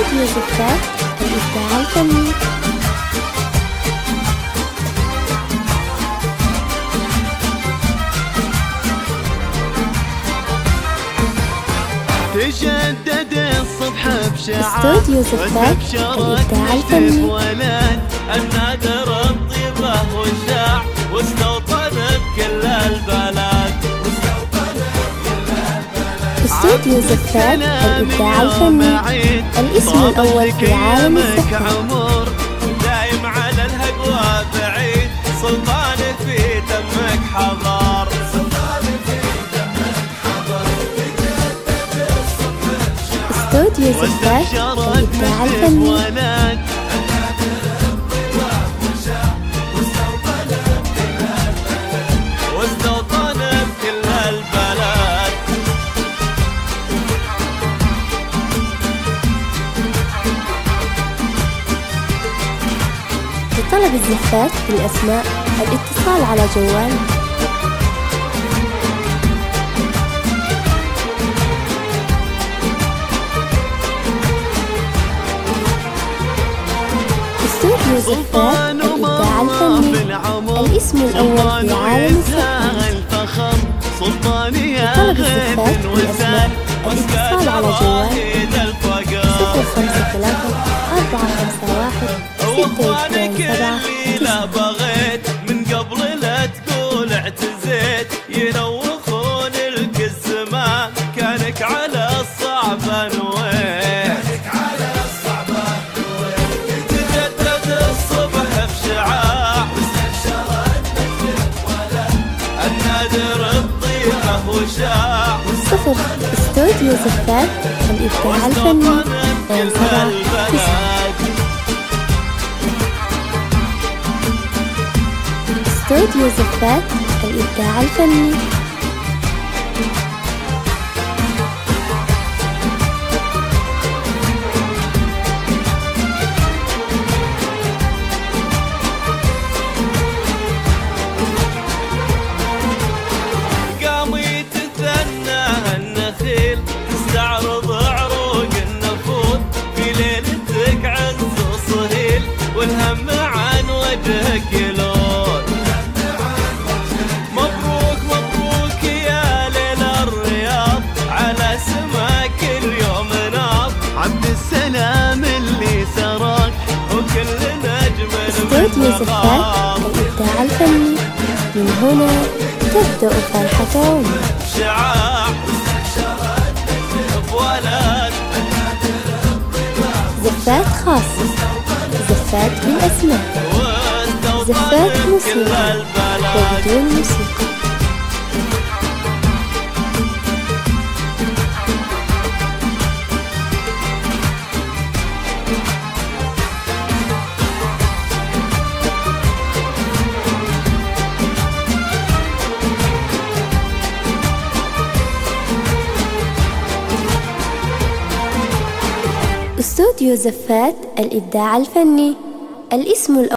استوديو زفاف الإبداع الفني تجدد الصبح بشعار استوديو زفاف ولد النادر الطيبة والشاع واستوطنت استوديو زفاف الإبداع الفني. الاسم الأول في عالم عمر. دايم على الهقوى بعيد. سلطان في دمك حضار. استوديو زفاف الإبداع الفني. لطلب الزفاف بالأسماء الاتصال على جوال. استوديو زفاف الإبداع الفني الاسم الأول في عالم الفخر سلطاني يا بالأسماء وسال الاتصال على جوال. سبعة اللي لا بغيت من قبل لا تقول اعتزيت ينوخون لك الزمان كانك على الصعب نويت تجدد الصبح بشعاع النادر الطيرة وشاع صفر. استوديو زفاف الإبداع الفني اثنين سبعة تسعة استوديو زفاف الإبداع الفني. السلام اللي سراك وكل نجم استوديو زفاف الإبداع الفني من هنا تبدأ فرحة شعاع زفات خاصة زفات بالأسماء زفات موسيقى وبدون موسيقى. أستوديو زفات الإبداع الفني الاسم الأول